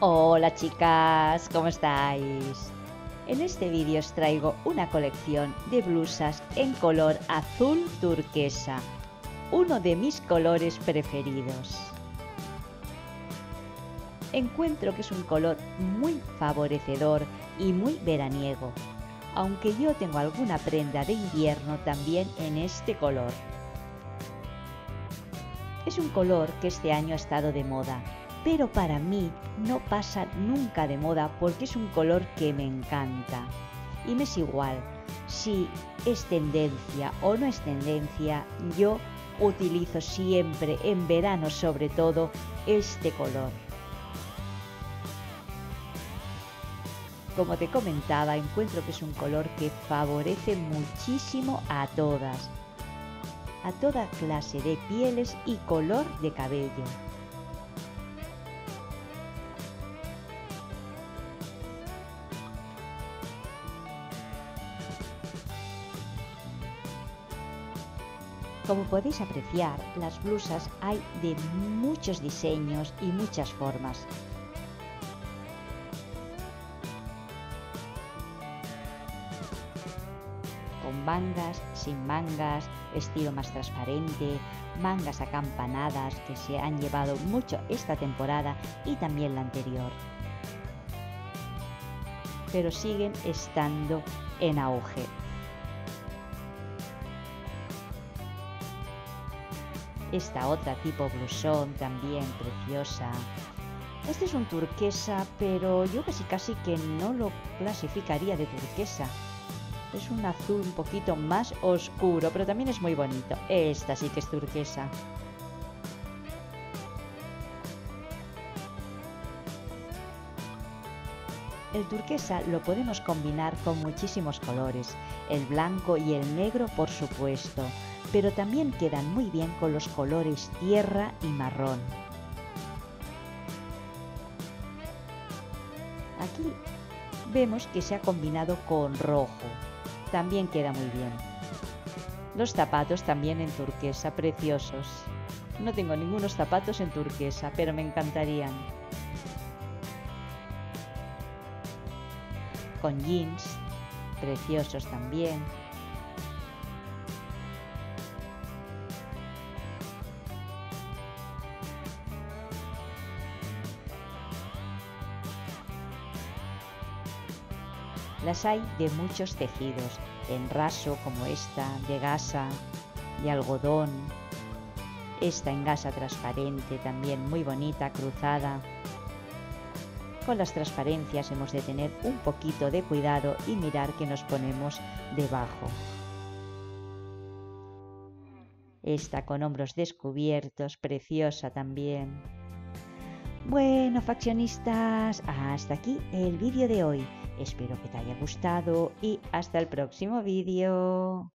Hola chicas, ¿cómo estáis? En este vídeo os traigo una colección de blusas en color azul turquesa, uno de mis colores preferidos. Encuentro que es un color muy favorecedor y muy veraniego, aunque yo tengo alguna prenda de invierno también en este color. Es un color que este año ha estado de moda, pero para mí no pasa nunca de moda porque es un color que me encanta. Y me es igual si es tendencia o no es tendencia, yo utilizo siempre, en verano sobre todo, este color. Como te comentaba, encuentro que es un color que favorece muchísimo a todas, a toda clase de pieles y color de cabello. Como podéis apreciar, las blusas hay de muchos diseños y muchas formas. Con mangas, sin mangas, estilo más transparente, mangas acampanadas que se han llevado mucho esta temporada y también la anterior. Pero siguen estando en auge. Esta otra tipo blusón también preciosa. Este es un turquesa, pero yo casi casi que no lo clasificaría de turquesa. Es un azul un poquito más oscuro, pero también es muy bonito. Esta sí que es turquesa. El turquesa lo podemos combinar con muchísimos colores, el blanco y el negro por supuesto, pero también quedan muy bien con los colores tierra y marrón. Aquí vemos que se ha combinado con rojo, también queda muy bien. Los zapatos también en turquesa, preciosos. No tengo ningunos zapatos en turquesa, pero me encantarían. Con jeans, preciosos también. Las hay de muchos tejidos, en raso como esta, de gasa, de algodón, esta en gasa transparente también muy bonita, cruzada. Con las transparencias hemos de tener un poquito de cuidado y mirar que nos ponemos debajo. Esta con hombros descubiertos, preciosa también. Bueno, faccionistas, hasta aquí el vídeo de hoy. Espero que te haya gustado y hasta el próximo vídeo.